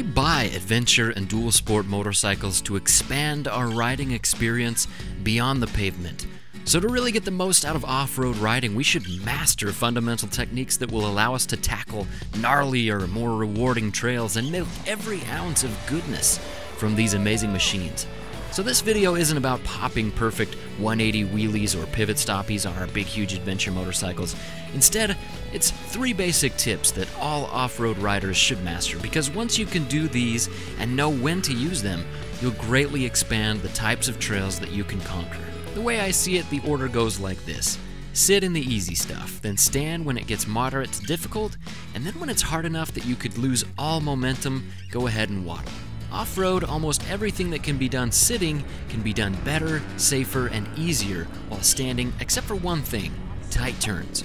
We buy adventure and dual sport motorcycles to expand our riding experience beyond the pavement. So, to really get the most out of off road riding, we should master fundamental techniques that will allow us to tackle gnarlier, more rewarding trails and milk every ounce of goodness from these amazing machines. So, this video isn't about popping perfect 180 wheelies or pivot stoppies on our big, huge adventure motorcycles. Instead, it's three basic tips that all off road riders should master because once you can do these and know when to use them, you'll greatly expand the types of trails that you can conquer. The way I see it, the order goes like this. Sit in the easy stuff, then stand when it gets moderate to difficult, and then when it's hard enough that you could lose all momentum, go ahead and waddle. Off road, almost everything that can be done sitting can be done better, safer, and easier while standing, except for one thing tight turns.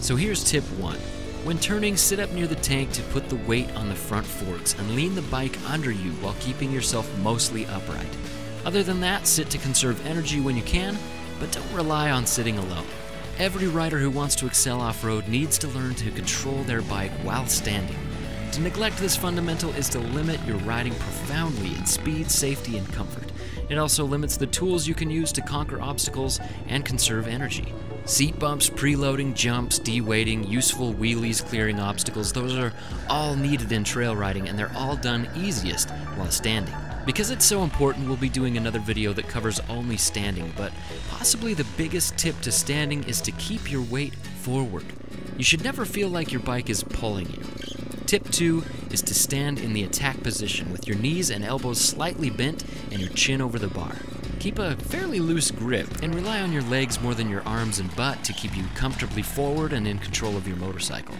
So here's tip one. When turning, sit up near the tank to put the weight on the front forks and lean the bike under you while keeping yourself mostly upright. Other than that, sit to conserve energy when you can, but don't rely on sitting alone. Every rider who wants to excel off road needs to learn to control their bike while standing. To neglect this fundamental is to limit your riding profoundly in speed, safety, and comfort. It also limits the tools you can use to conquer obstacles and conserve energy. Seat bumps, preloading, jumps, de-weighting, useful wheelies, clearing obstacles, those are all needed in trail riding and they're all done easiest while standing. Because it's so important, we'll be doing another video that covers only standing, but possibly the biggest tip to standing is to keep your weight forward. You should never feel like your bike is pulling you. Tip 2 is to stand in the attack position with your knees and elbows slightly bent and your chin over the bar. Keep a fairly loose grip and rely on your legs more than your arms and butt to keep you comfortably forward and in control of your motorcycle.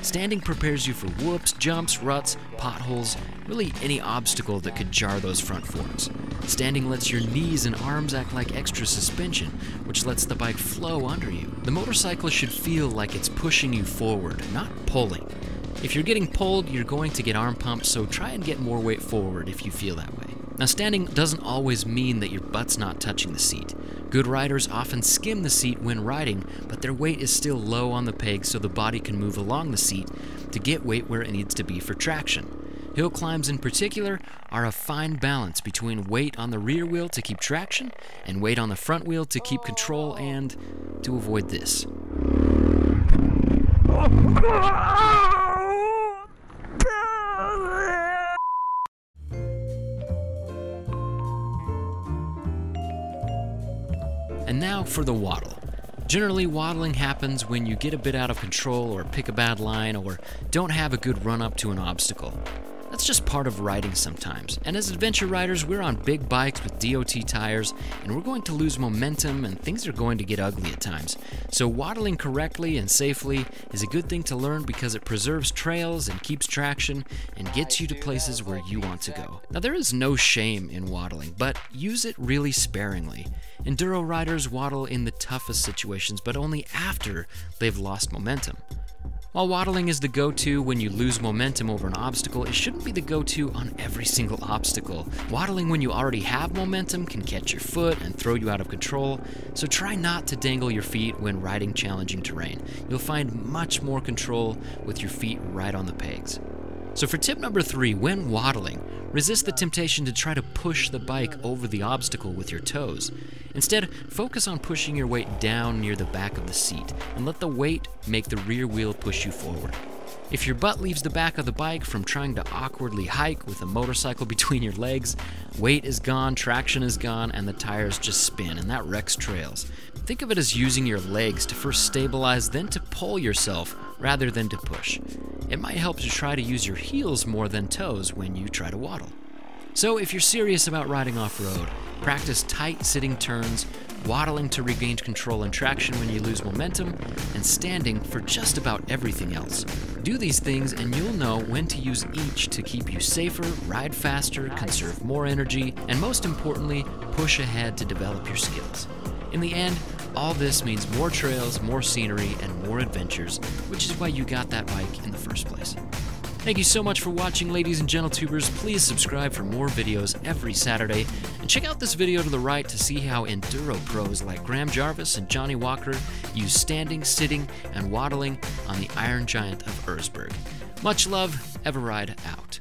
Standing prepares you for whoops, jumps, ruts, potholes, really any obstacle that could jar those front forks. Standing lets your knees and arms act like extra suspension, which lets the bike flow under you. The motorcycle should feel like it's pushing you forward, not pulling. If you're getting pulled, you're going to get arm pumps, so try and get more weight forward if you feel that way. Now, standing doesn't always mean that your butt's not touching the seat. Good riders often skim the seat when riding, but their weight is still low on the pegs so the body can move along the seat to get weight where it needs to be for traction. Hill climbs, in particular, are a fine balance between weight on the rear wheel to keep traction and weight on the front wheel to keep control and to avoid this. And now for the waddle. Generally, waddling happens when you get a bit out of control or pick a bad line or don't have a good run up to an obstacle. That's just part of riding sometimes. And as adventure riders, we're on big bikes with DOT tires, and we're going to lose momentum and things are going to get ugly at times. So, waddling correctly and safely is a good thing to learn because it preserves trails and keeps traction and gets you to places where you want to go. Now, there is no shame in waddling, but use it really sparingly. Enduro riders waddle in the toughest situations, but only after they've lost momentum. While waddling is the go to when you lose momentum over an obstacle, it shouldn't be the go to on every single obstacle. Waddling when you already have momentum can catch your foot and throw you out of control, so try not to dangle your feet when riding challenging terrain. You'll find much more control with your feet right on the pegs. So, for tip number three, when waddling, resist the temptation to try to push the bike over the obstacle with your toes. Instead, focus on pushing your weight down near the back of the seat and let the weight make the rear wheel push you forward. If your butt leaves the back of the bike from trying to awkwardly hike with a motorcycle between your legs, weight is gone, traction is gone, and the tires just spin, and that wrecks trails. Think of it as using your legs to first stabilize, then to pull yourself rather than to push. It might help to try to use your heels more than toes when you try to waddle. So, if you're serious about riding off road, practice tight sitting turns, waddling to regain control and traction when you lose momentum, and standing for just about everything else. Do these things, and you'll know when to use each to keep you safer, ride faster, conserve more energy, and most importantly, push ahead to develop your skills. In the end, all this means more trails, more scenery, and more adventures, which is why you got that bike in the first place. Thank you so much for watching, ladies and gentle-tubers. Please subscribe for more videos every Saturday, and check out this video to the right to see how enduro pros like Graham Jarvis and Jonny Walker use standing, sitting, and waddling on the Iron Giant of Erzberg. Much love, eveRide out.